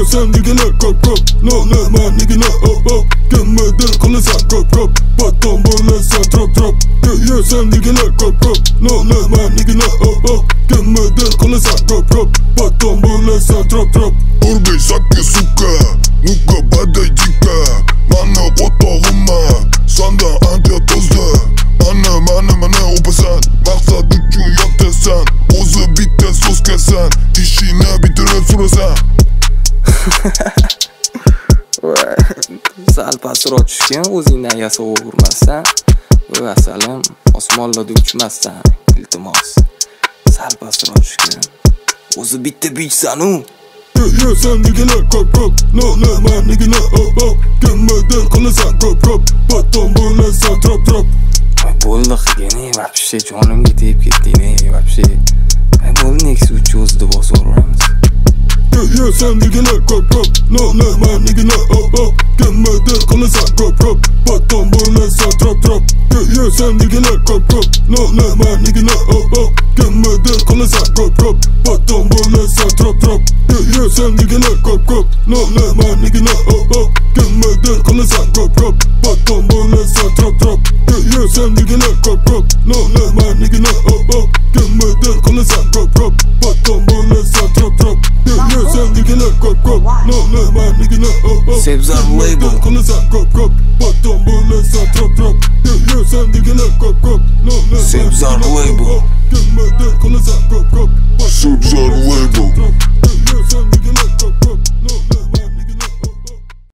Girl, sen nigga look, crop, crop No, no, man, nigga, no, oh, oh. Gömmeden kalın sen, crop, crop Battan böyle sen, drop, drop Girl, sen nigga look, crop, crop No, no, man, nigga, no, oh, oh. Gömmeden kalın sen, drop, drop Battan böyle sen, drop, drop Urbi, sakki, suka Nuka, bade, jika Mane, pota, humma Sanda, ante, tozda. Mane, mane, mane, upasan Maksat, üçün, yok desen. Ozu, bitte, sos kesen İşine bitirip süresen sal pastroq tushgin o'zingdan yasovavermasdan va asalim osmonlarda uchmasdan iltimos. Sal pastroq tushgin o'zi bitta bichsanu yursan nigilar ko'p ko'p. No nima nigina oh, oh. op op kimmidir qilasan ko'p ko'p. Потом bo'lasan trop trop. Bo'ldi qilgin вообще jonimga tegib ketding voобще bo'ldi next uch o'zida bosib yuboramiz. Yeah sen digiler kop kop No ne man nigga oh oh Gömmedin kolla sen kop kop Batom böyle sen trop trop Yeah yeah sen digiler kop kop No ne man nigga oh oh Gömmedin kolla sen kop kop Batom böyle sen trop trop Yeah yeah sen digiler kop kop No ne man nigga oh oh Gömmedin kolla sen kop kop Batom böyle sen trop trop Yeah yeah sen digiler kop kop No ne man nigga oh oh Gömmedin sen digiler kop kop No ne man nigga Sebzor label. kolla sen kop kop Batom böyle sen trop trop Yeah yeah sen digiler kop kop No ne man Sebzor oh, label. Gömmedin kolla sen kop kop Batom Sebzor böyle sen label. trop trop. Yeah yeah sen digiler kop kop